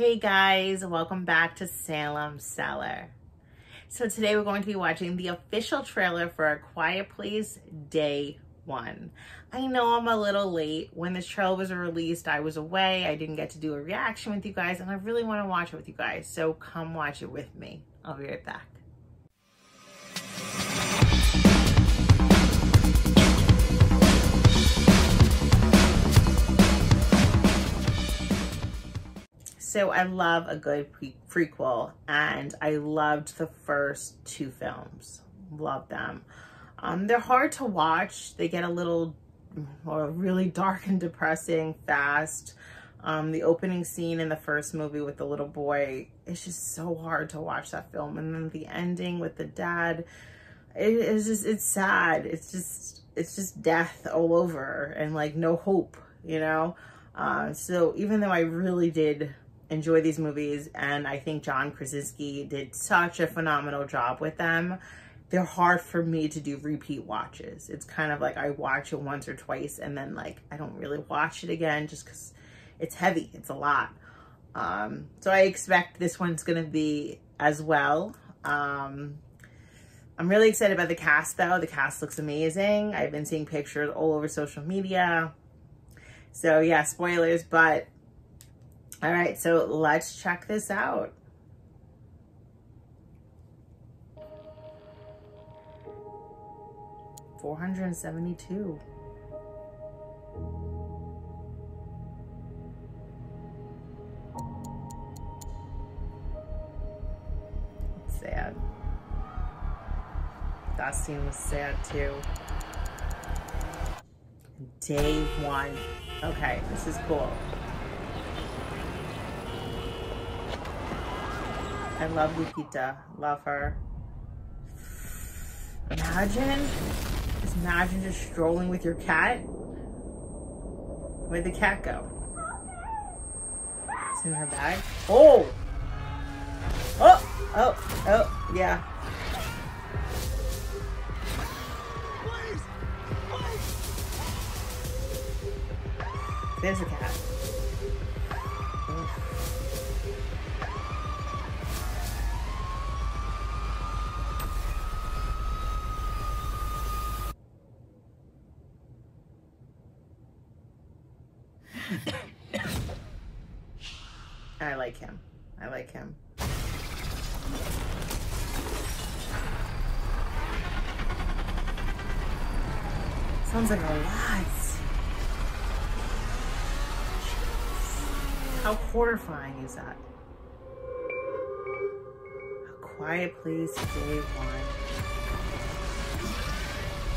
Hey guys, welcome back to Salem Cellar. So today we're going to be watching the official trailer for A Quiet Place Day 1. I know I'm a little late. When this trailer was released, I was away. I didn't get to do a reaction with you guys, and I really want to watch it with you guys. So come watch it with me. I'll be right back. So I love a good pre prequel, and I loved the first two films. Love them. Um, they're hard to watch. They get a little or really dark and depressing fast. Um, the opening scene in the first movie with the little boy, it's just so hard to watch that film. And then the ending with the dad, it is just, it's sad. It's just, it's just death all over and like no hope, you know? Uh, so even though I really did enjoy these movies and I think John Krasinski did such a phenomenal job with them. They're hard for me to do repeat watches. It's kind of like I watch it once or twice and then like I don't really watch it again just because it's heavy. It's a lot. Um, so I expect this one's going to be as well. Um, I'm really excited about the cast though. The cast looks amazing. I've been seeing pictures all over social media. So yeah, spoilers, but all right, so let's check this out. Four hundred and seventy-two. Sad. That scene was sad too. Day one. Okay, this is cool. I love Lupita. Love her. Imagine, just imagine just strolling with your cat. Where'd the cat go? It's in her bag. Oh! Oh! Oh! Oh! Yeah. There's a cat. I like him. I like him. Sounds like a lot. How horrifying is that? A quiet place, day one.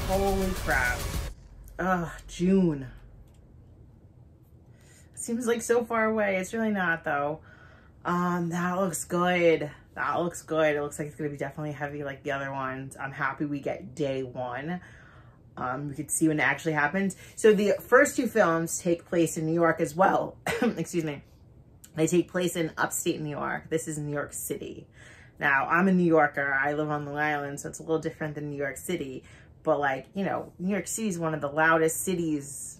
Holy crap. Ugh, June. Seems like so far away. It's really not though. Um, that looks good. That looks good. It looks like it's to be definitely heavy like the other ones. I'm happy we get day one. Um, we could see when it actually happens. So the first two films take place in New York as well. Excuse me. They take place in upstate New York. This is New York City. Now, I'm a New Yorker. I live on Long Island, so it's a little different than New York City. But like, you know, New York City is one of the loudest cities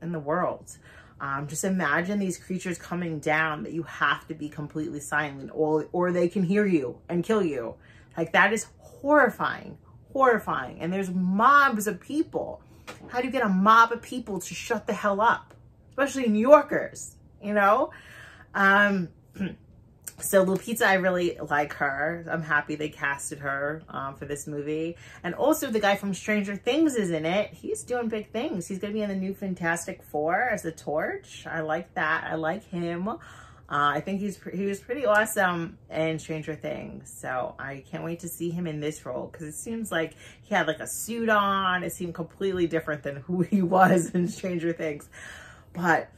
in the world. Um, just imagine these creatures coming down that you have to be completely silent or, or they can hear you and kill you. Like that is horrifying, horrifying. And there's mobs of people. How do you get a mob of people to shut the hell up? Especially New Yorkers, you know? Um, so Lupita, I really like her. I'm happy they casted her um, for this movie. And also the guy from Stranger Things is in it. He's doing big things. He's going to be in the new Fantastic Four as the Torch. I like that. I like him. Uh, I think he's he was pretty awesome in Stranger Things. So I can't wait to see him in this role because it seems like he had like a suit on. It seemed completely different than who he was in Stranger Things. But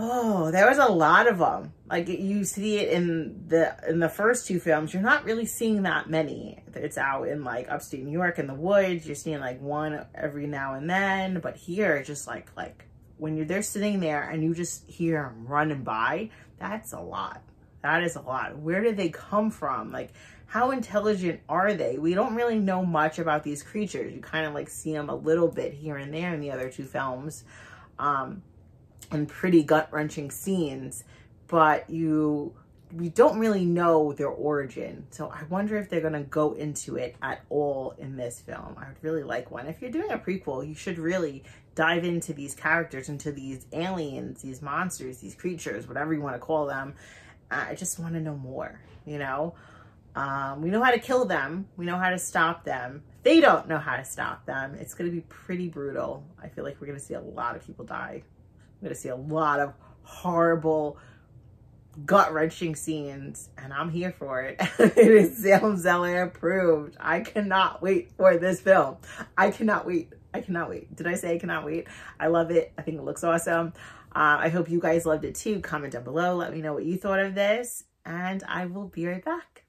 Oh, there was a lot of them. Like you see it in the in the first two films, you're not really seeing that many. It's out in like upstate New York in the woods. You're seeing like one every now and then, but here, just like like when you're there sitting there and you just hear them running by, that's a lot. That is a lot. Where did they come from? Like, how intelligent are they? We don't really know much about these creatures. You kind of like see them a little bit here and there in the other two films. Um, and pretty gut-wrenching scenes. but you we don't really know their origin. So I wonder if they're going to go into it at all in this film. I would really like one. If you're doing a prequel, you should really dive into these characters, into these aliens, these monsters, these creatures, whatever you want to call them. I just want to know more, you know? Um, we know how to kill them. We know how to stop them. They don't know how to stop them. It's going to be pretty brutal. I feel like we're going to see a lot of people die. We're going to see a lot of horrible, gut-wrenching scenes, and I'm here for it. it is Salem's Cellar approved. I cannot wait for this film. I cannot wait. I cannot wait. Did I say I cannot wait? I love it. I think it looks awesome. Uh, I hope you guys loved it too. Comment down below. Let me know what you thought of this, and I will be right back.